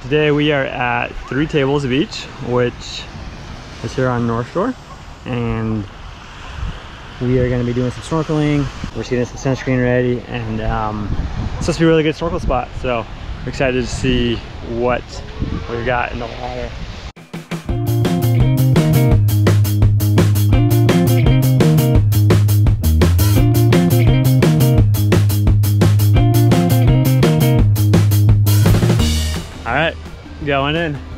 today we are at Three Tables Beach, which is here on North Shore. And we are gonna be doing some snorkeling. We're getting some sunscreen ready and um, it's supposed to be a really good snorkel spot. So excited to see what we've got in the water. All right, going in.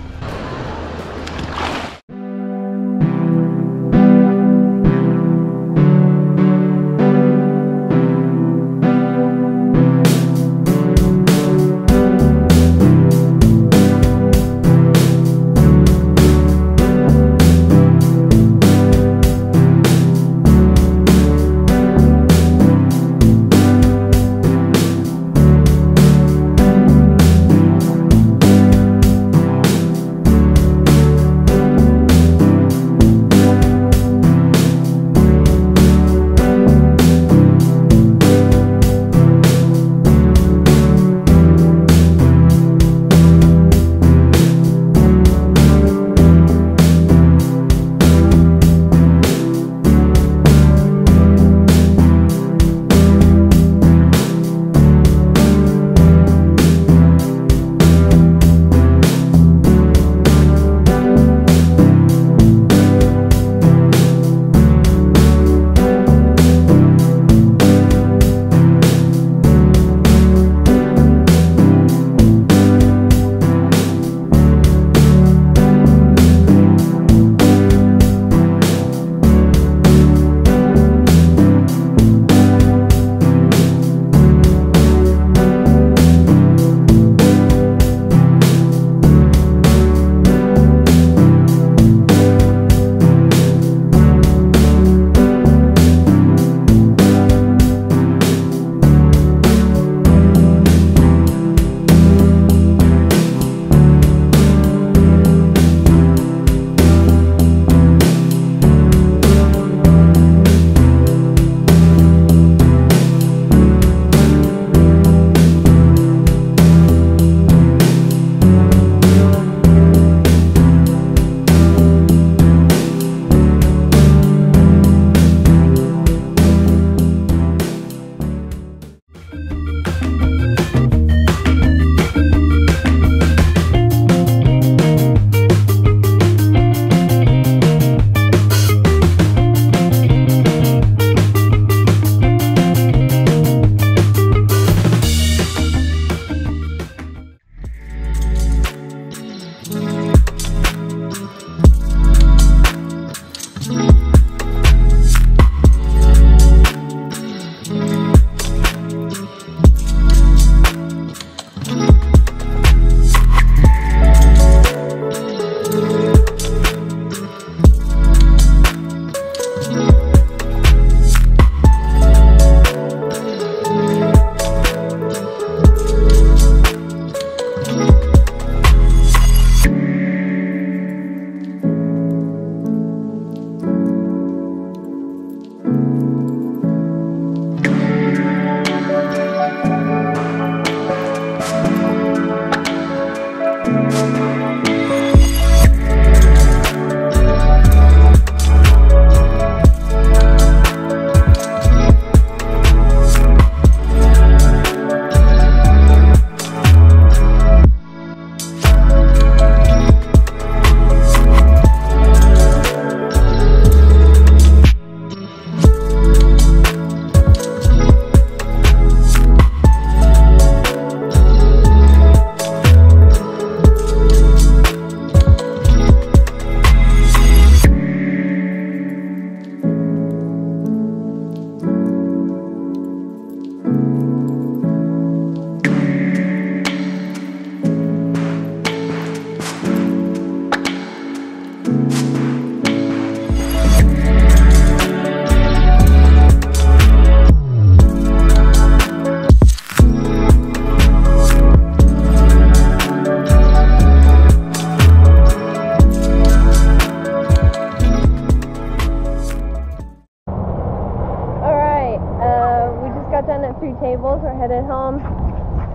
Tables. We're headed home.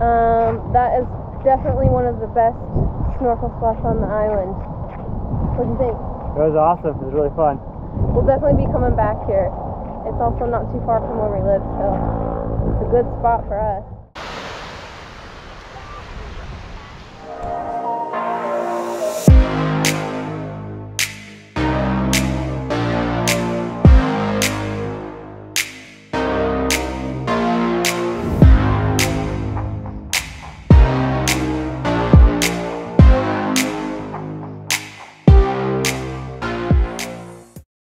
Um, that is definitely one of the best snorkel spots on the island. What do you think? It was awesome. It was really fun. We'll definitely be coming back here. It's also not too far from where we live, so it's a good spot for us.